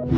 This